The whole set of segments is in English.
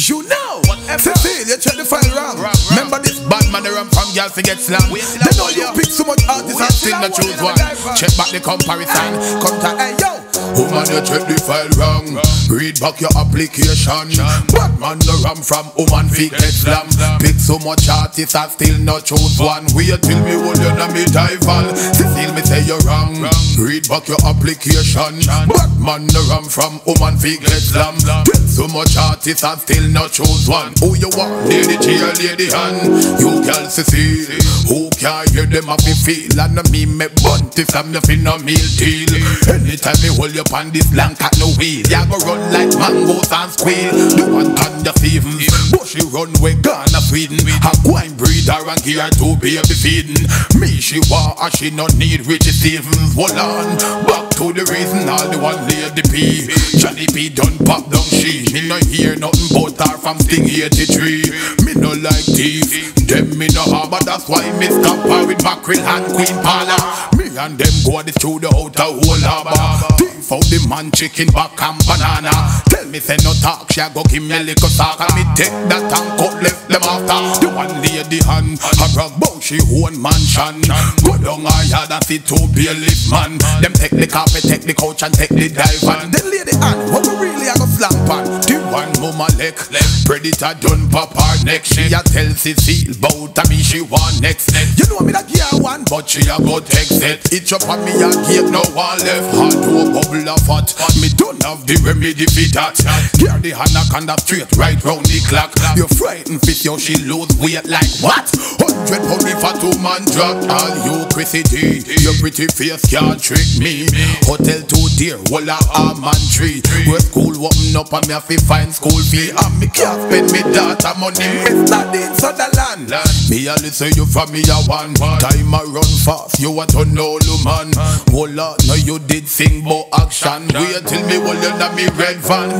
You know, Cecilia, check the file wrong. Remember this bad man they run from girl to get slam. They know you pick so much artists and still not choose one. Check back the comparison. Contact, hey yo. Woman, you check the file wrong. Read back your application. Bad man no ram from woman fi get slam. Pick so much artists and still not choose one. Wait till me hold you na me dive on. Cecile, say you're wrong. Read back your application. Bad man no ram from woman fi get slam. Pick so much artists and still not choose one. Who you want? Lady or Lady Han? You girl see. Who can hear them have me feel? And me me bunty from your fin meal deal. Anytime me hold you on this long cat no wheel. Ya go run like mangoes and squeal. The one Tanya Stephens. Bushy run we Ghana Sweden. A wine breeder and gear to baby feeding. Me she want and she no need Richie Stephens. Hold on. Back to the reason all the one lady P. Johnny P done pop down she. Me no hear nothing but her from Sting 83. Me no like thief. Them me no harbor, that's why me stop her with mackerel and queen parlor. Me and them go the studio out a whole harbor. Thief out the man chicken back and banana. Tell me say no talk, she a go give me a little talk and me take that and cut left them after. The one lady hand, a brag bout she own mansion. Go down her yard and see two bailiff man. Them take the carpet, take the couch and take the dive and then lady hand. What we really a go slamp on? The one mama leg, predator done pop her neck. She a tell Cecile bout a me she want next. You know me that girl one, but she a go text it. Up on me a gate, no one left hard to a bubble of hot. Me don't have the remedy for that. Girl the anaconda straight right round the clock. You frightened fit yo she lose weight like what? Hundred pound if a two man drop. All you Chrissy D, your pretty face can't trick me. Hotel too dear, walla arm and tree. Where school open up and me have to find school fee. And me can't spend me data money. Mr. Dean Sutherland. Me a listen you from me a one. Time a run fast, you a turn man. Walla, no you did sing more action. Wait till me hold you na me red van.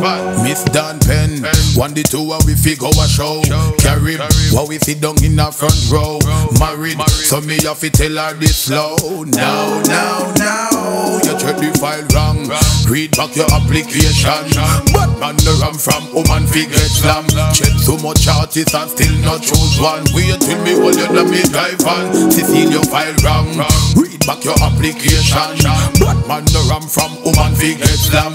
Miss Dan Penn, one the two and we fi go a show. Carry while we sit down in the front row. Married, so me have to tell her this slow. Now, now, now, you check the file wrong. Read back your application. Man, the ram from woman figure slam. Check so much artists and still not choose one. Wait till me hold you na me drive on. Cecile, your file wrong. Read back your application. But man, the ram from woman figure slam.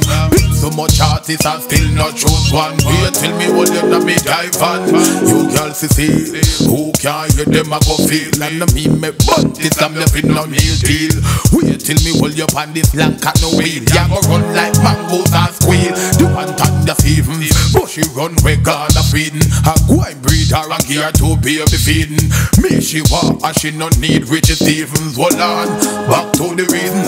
So much artists and still not choose one. Wait till me hold you me drive on. You girl Cecile, who can hear them a go feel? And me me bunt it and me fit no meal deal. Wait till me hold you on this long no wheel. Ya go run like mangoes and squeal. The one Tanya Stephens, bushy run where God a feeding. A wine breeder and gear to baby feeding. Me she walk and she no need Richie Stephens. Hold on, back to the reason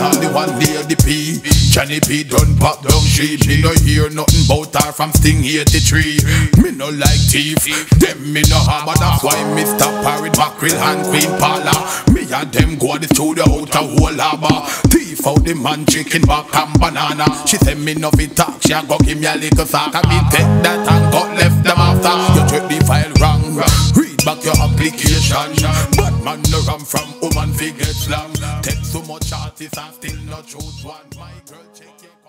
the P. Johnny P done pop down she. Me no hear nothing about her from Sting 83. Me no like thief, them me no harbor. That's why me stop her with mackerel and queen parlor. Me and them go to the studio out a whole harbor. Thief out the man chicken back and banana. She say me no fit talk, she a go give me a little sack. And me take that and got left them after. You check the file wrong. Read back your application. But man no ram from woman figure slam. Take so much artists and still not truth one. My girl, check.